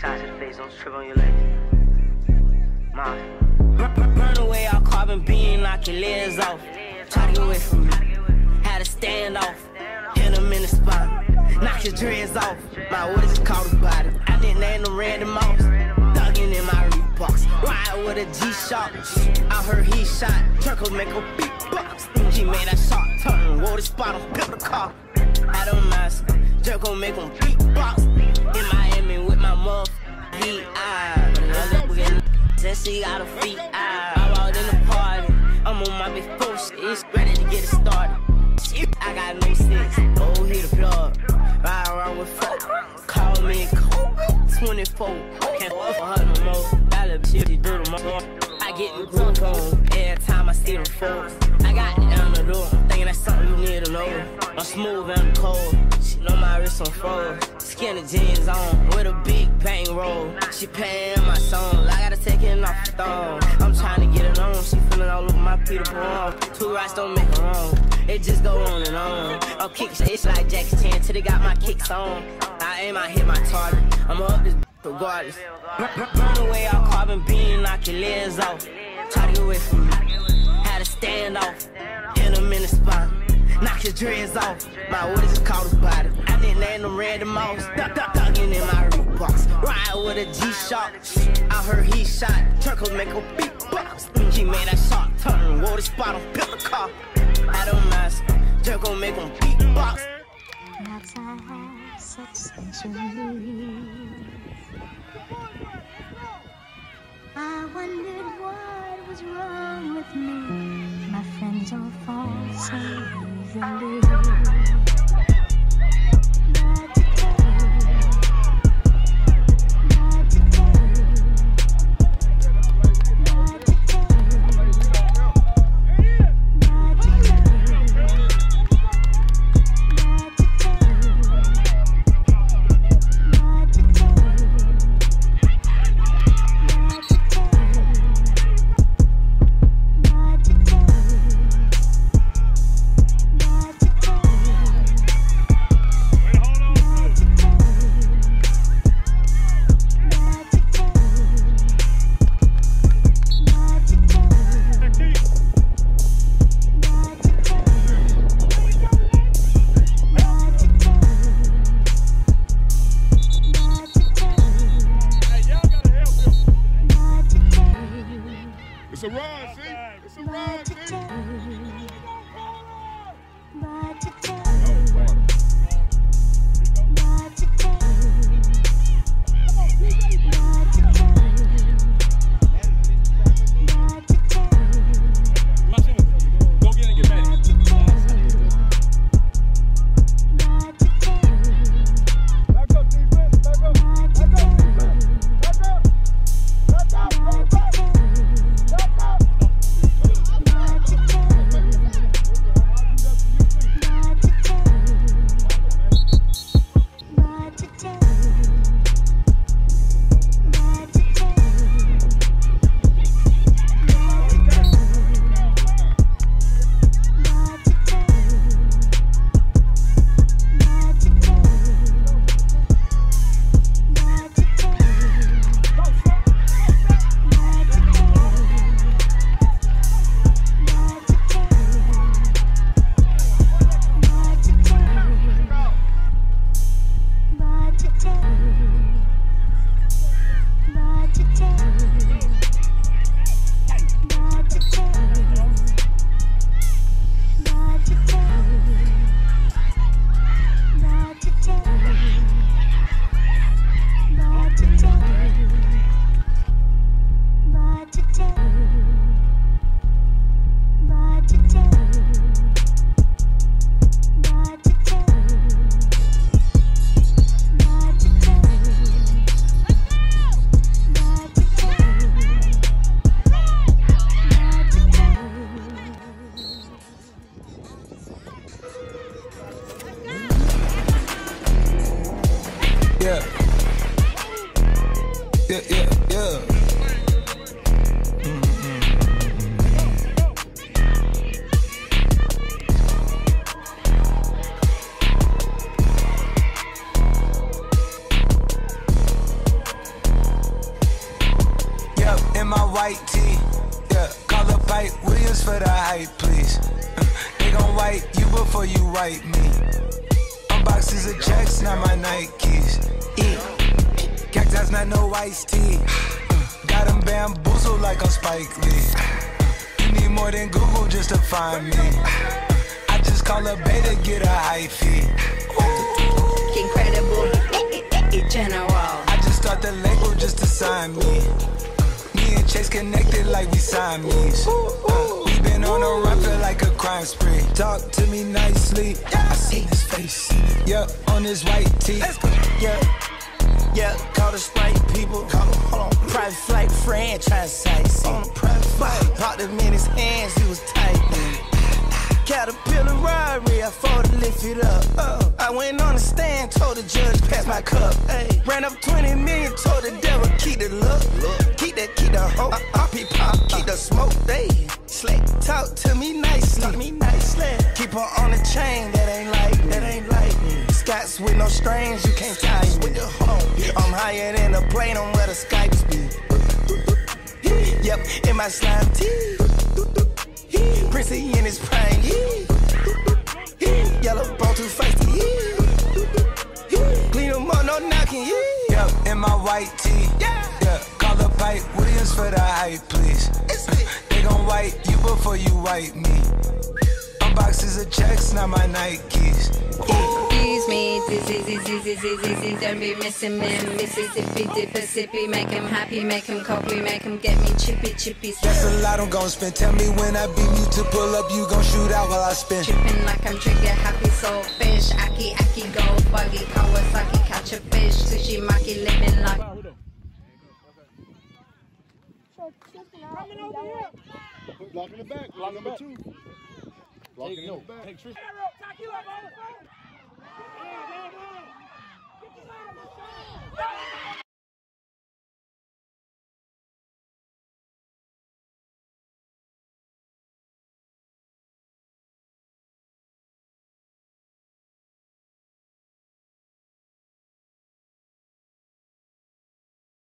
shots to the face, don't trip on your legs. Mom. Burn, away all carbon beam, knock your legs off. Try to get away from me. Had to stand off. Hit him in the spine. Knock his dreads off. My orders caught about it. I didn't name them random mouse. Thugging in my Reeboks. Ride with a G-Shock. I heard he shot. Turkle make a beatbox. He made that shot turn. Wore the spot on the car. I don't mask. Jerk gon' make him beatbox. In Miami with my muff. V.I. Since she got a feet out. I walked in the party. I'm on my big post. It's ready to get it started. I got no sense. Oh, hit the plug. Ride around with folk. Call me Kobe. 24. Can't fuck her no more. Little shit, she do the most. I get groove on every time I see them folks. I got down the door. Thinking that's something you need to know. I'm smooth and I'm cold. She know my wrist on froze. Skinny jeans on with a big bang roll. She paying my song. I gotta take it off the thong. I'm trying to get it on. She feeling all over my Peter Pan. Two rights don't make a. It just go on and on. Oh, I'm kicking it's like Jackie Chan till they got my kicks on. I aim, I hit my target. I'm up this regardless. Burn away all carbon beam, knock your legs off. Try to away from me. Had to stand off. Hit him in the spine. Knock his dreads off. My orders caught about body. I didn't name them random mouse. Duck, duck, ducking in my Reeboks. Ride with a G-Shock. I heard he shot. Turkle make a beatbox. She made that shot turn. Wore the spot on the car. I don't mask. Jerk gon' make him beatbox. I wondered what was wrong with me. My friends all fall so easily. Yeah. Yeah, yeah, yeah. Yep, in my white tee. Yeah, call up Pike Williams for the hype, please. they gon' white you before you white me. Unboxes of checks, not my Nikes. E. Cactus, not no iced tea. Got them bamboozled like I'm Spike Lee. You need more than Google just to find me. I just call a beta, get a. Incredible, eh, eh, eh, general. I just start the label just to sign me. Me and Chase connected like we Siamese. Uh, we been on a run, feel like a crime spree. Talk to me nicely. I seen. Yeah, on his white tee. Yeah, yeah, call the Sprite people. Call them, hold on. Private flight franchise sites. On a private flight. Popped him in his hands, he was tight. Caterpillar robbery, I fought to lift it up. Uh, I went on the stand, told the judge, pass my cup. Ay, ran up 20 million, told the devil, keep the look. Keep that, keep the hope. I, uh, peep pop, keep the smoke. They slick, talk to me nicely. Talk me nicely. Keep her on the chain, that ain't like, that ain't like me. Scots with no strings, you can't tie. With the home, I'm higher than a plane on where the Skypes be. Yep, in my slime tee. Prissy in his prime, yeah. Yellow bone too feisty, yeah. Clean them up, no knocking, yeah. Yeah, in my white tee. Yeah. Yeah, call up Pipe Williams for the hype, please. They gon' wipe you before you wipe me. Unboxes of checks, not my Nikes. Excuse me, dizzy, dizzy, dizzy, dizzy, don't be missing me. Mississippi, Dippissippi, make him happy, make him copy, make him get me chippy, chippy. That's a lot I'm gon' spend. Tell me when I beam you to pull up, you gon' shoot out while I spin. Tripping like I'm trigger happy, so fish. Aki, aki, go buggy, Kawasaki, catch a fish. Sushi, maki, living like. Coming over here. Blocking the back. Blocking number two. Blocking in the back. Take Tristan.